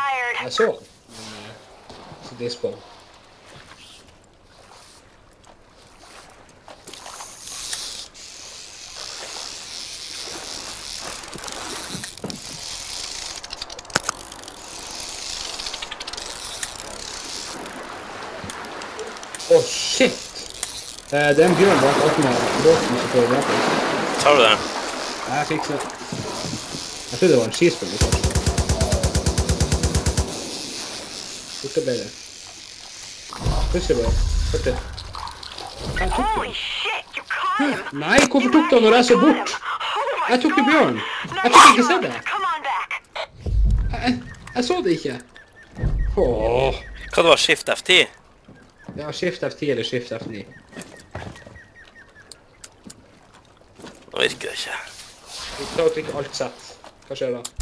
Fired. Jeg så den, men eh, så dispo. Å, shit! Eh, det er en bjørn bak alt med båten som får drepe oss. Tar du det? Jeg fikser det. Jeg trodde det var en skispiller Tutto Det Questo è bello. Aspetta. Ah, tutto. Ha, nei, hvorfor tok det han jeg så bort? Jeg tok jo bjørn. Jeg fikk ikke se det. Jeg, så det ikke. Åh. Hva det var, Shift F10? Ja, Shift F10 eller Shift F9. Nå virker det ikke. Vi klarer ikke alt sett. Hva skjer da?